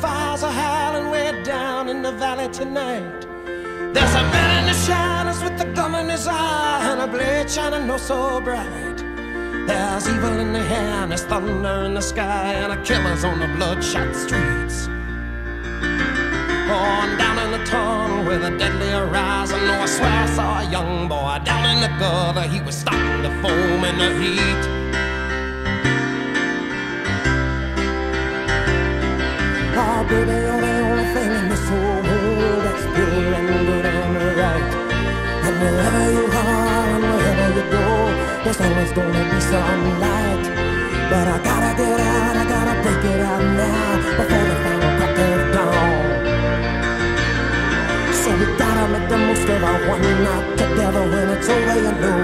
fires are howling way down in the valley tonight. There's a man in the shadows with a gun in his eye and a blade shining oh so bright. There's evil in the air there's thunder in the sky and a killer's on the bloodshot streets. Oh, and down in the tunnel with a deadly horizon, oh, I swear I saw a young boy down in the gutter. He was starting to foam in the heat. Baby, you're the only thing in this whole world that's pure and good and right. And wherever you are and wherever you go, there's always gonna be some light. But I gotta get out, I gotta break it out now before the final crack of dawn. So we gotta make the most of our er one night together when it's over, you know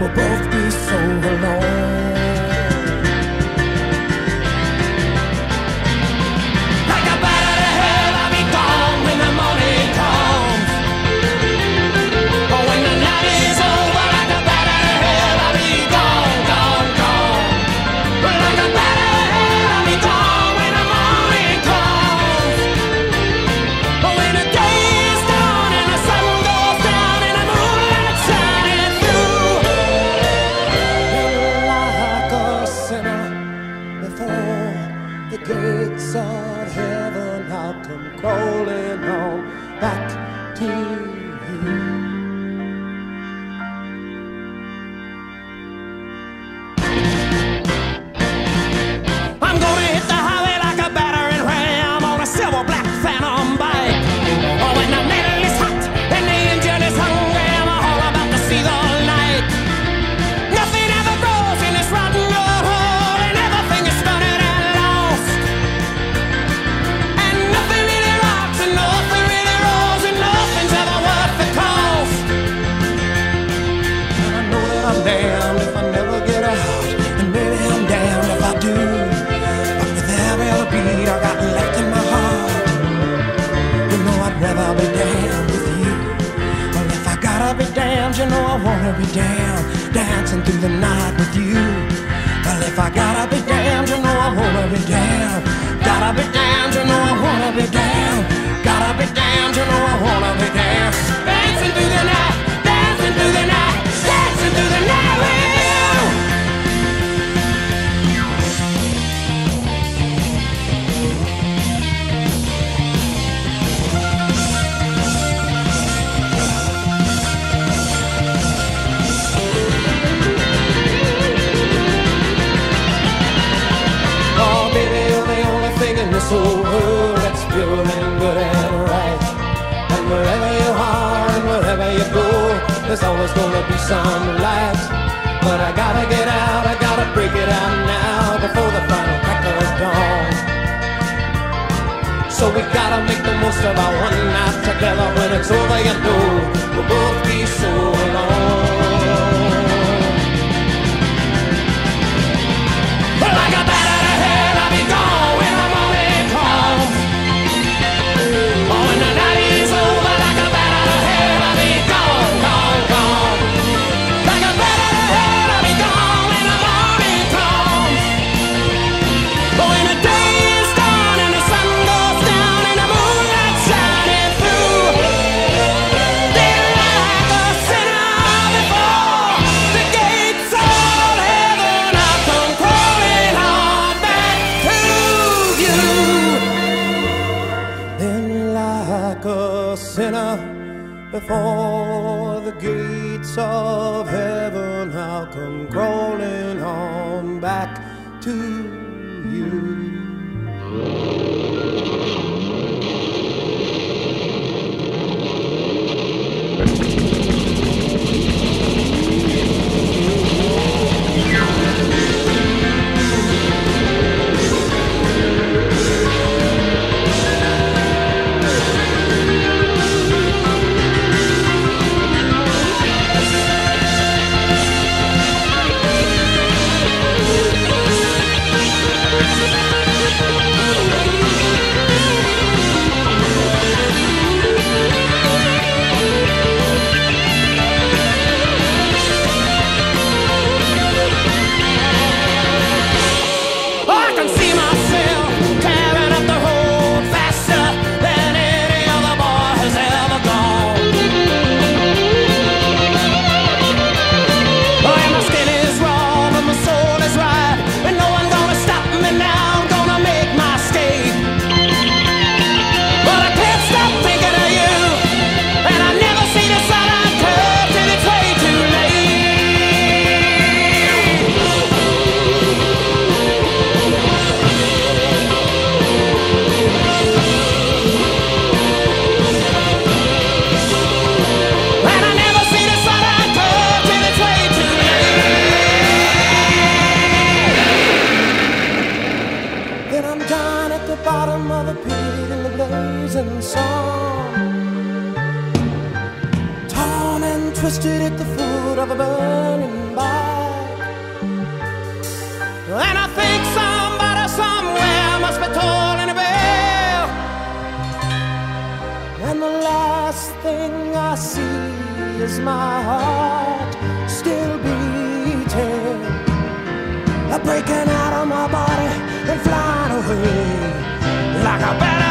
we'll both be damned if I never get out, and maybe I'm damned if I do. But with every other beat I got left in my heart, you know I'd rather be damned with you. Well, if I gotta be damned, you know I wanna be damned, dancing through the night with you. Well, if I gotta be be some light. But I gotta get out, I gotta break it out now before the final crack of dawn. So we gotta make the most of our one night together. When it's over, you know we'll both be so sinner before the gates of heaven, I'll come crawling on back to you. can see myself. down at the bottom of the pit in the blazing sun. Torn and twisted at the foot of a burning bike. And I think somebody somewhere must be tolling a bell. And the last thing I see is my I got better